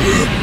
Yeah.